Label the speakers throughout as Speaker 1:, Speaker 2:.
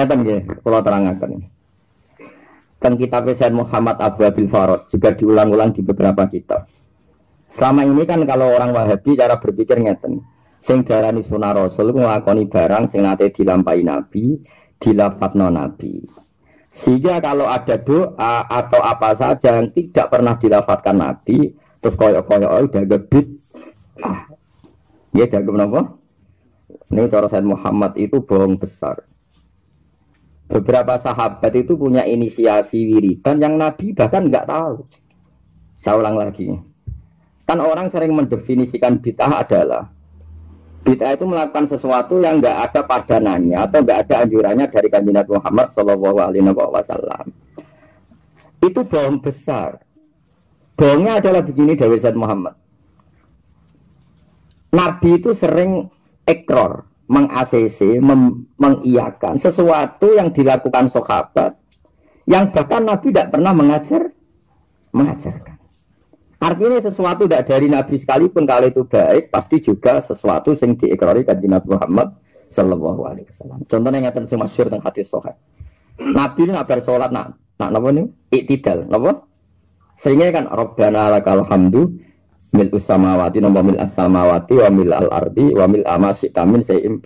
Speaker 1: Ngeten nggih, kula terangaken. Kan kitab Sayyid Muhammad Abu Abil Farad juga diulang-ulang di beberapa kitab. Selama ini kan kalau orang Wahabi cara berpikir ngeten. Sing darani sunah Rasul nglakoni barang sing nate dilampahi Nabi, dilafatno Nabi. Sehingga kalau ada doa atau apa saja yang tidak pernah dilafatkan Nabi, terus koyok-koyok oh, udah gebit, ah, ya jago kenapa? Ini cara Said Muhammad itu bohong besar. Beberapa sahabat itu punya inisiasi wiridan yang Nabi bahkan nggak tahu. Saya ulang lagi. Kan orang sering mendefinisikan bid'ah adalah Bid'ah itu melakukan sesuatu yang nggak ada padanannya atau nggak ada anjurannya dari kanjeng Nabi Muhammad Shallallahu Alaihi Wasallam. Itu bohong besar. Bohongnya adalah begini dari Muhammad. Nabi itu sering ekror, meng-ACC, mengiyakan sesuatu yang dilakukan sahabat yang bahkan Nabi tidak pernah mengajar, mengajarkan. Artinya sesuatu tidak dari Nabi sekalipun kalau itu baik, pasti juga sesuatu yang diikrari kan Nabi Muhammad Sallallahu Alaihi Wasallam. Contohnya yang terjemah masyur tentang hadis sohail. Nabi ini nabar sholat nak nak napa nih? Iktidal, napa? Seringnya kan Rabbana lakal hamdu mil usamawati nomor mil asamawati wa mil al ardi wa mil amasitamin sayyim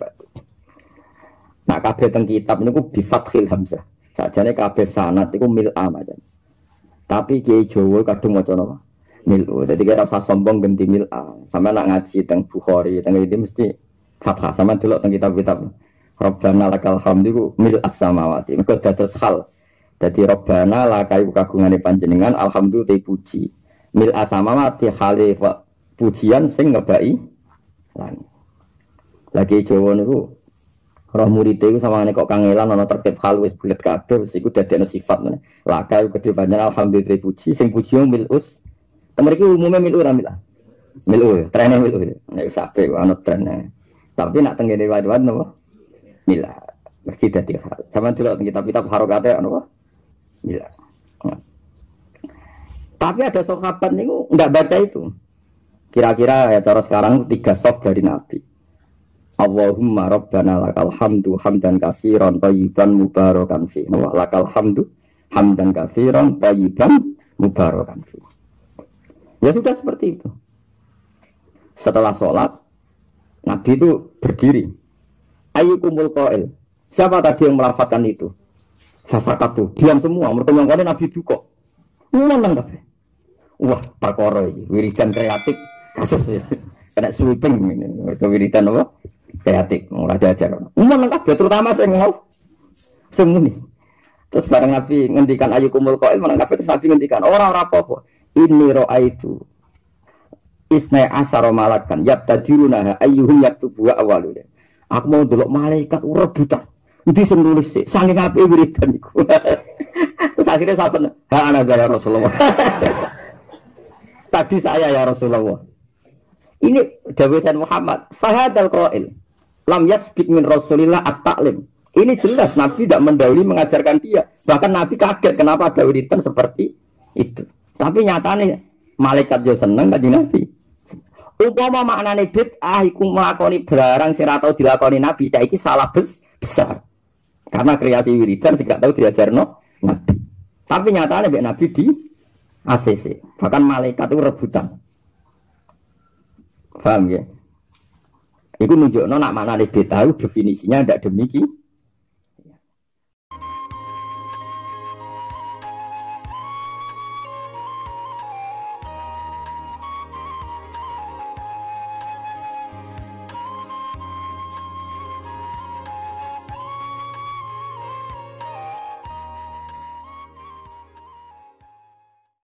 Speaker 1: Nah kabeh teng kitab niku bi fathil hamzah. Sajane kabeh sanad iku mil amajan. Tapi kiai Jawa kadung maca napa? milu. Jadi kita rasa sombong ganti mil a. Sama nak ngaji tentang Bukhari, tentang itu mesti fathah. Sama dulu tentang kitab-kitab. Robbana lakal hamdu mil as-samawati. Mereka dados hal. Jadi Robbana lakai kagungane panjenengan alhamdulillah te puji. Mil as-samawati hale pujian sing ngebai langit. Lagi Jawa niku roh murid itu sama kok kangelan ana tertib hal wis bulet kabeh wis iku dadekno sifat lakai gede panjenengan alhamdulillah puji sing puji mil us mereka umumnya milu ora. Milu, trennya milu. Nek sape ana. Tapi nak tenggene wae-wae nopo? Milah. Mesti dadi hal. Sama dulu kitab-kitab harokate nopo? Milah. Tapi ada sahabat nih nggak baca itu. Kira-kira ya cara sekarang tiga soft dari Nabi. Allahumma rabbana lakal hamdu hamdan kasiran tayyiban mubarakan fi. Lakal hamdu hamdan kasiran tayyiban mubarakan fi. Ya sudah seperti itu. Setelah sholat, Nabi itu berdiri. Ayu kumul koel. Siapa tadi yang melafatkan itu? tuh Diam semua. Mereka yang Nabi duka. Ngomong tapi. Wah, perkara ini. Wiridan kreatif. Kasus ya. Kena sweeping ini. Mereka wiridan apa? Kreatif. Mulai diajar. Ngomong kabeh. Terutama saya ngomong. Semua nih. Terus bareng Nabi ngendikan ayu kumul koel. Mana kabeh terus Nabi ngendikan. Orang-orang apa-apa. Ini roa itu isna asaro malakan yabtadiruna ayyuhum yaktubu awalunya. Aku mau delok malaikat rebutan. Itu sing nulis sih, saking api wiridan iku. Terus akhirnya sahabat, ha ana ya Rasulullah. Tadi saya ya Rasulullah. Ini Dawei Muhammad, fahadal qail. Lam yasbik min Rasulillah at-ta'lim. Ini jelas Nabi tidak mendahului mengajarkan dia. Bahkan Nabi kaget kenapa ada wiridan seperti itu. Tapi nyatanya malaikat juga seneng kan Nabi. Upama maknane bid'ah iku melakoni barang sing tau dilakoni Nabi, saiki salah besar. Karena kreasi wiridan sing gak tau diajarno Nabi. Tapi nyatanya Mbak Nabi di ACC. Bahkan malaikat itu rebutan. Paham ya? Itu nunjukno nak mana bid'ah definisinya tidak demikian.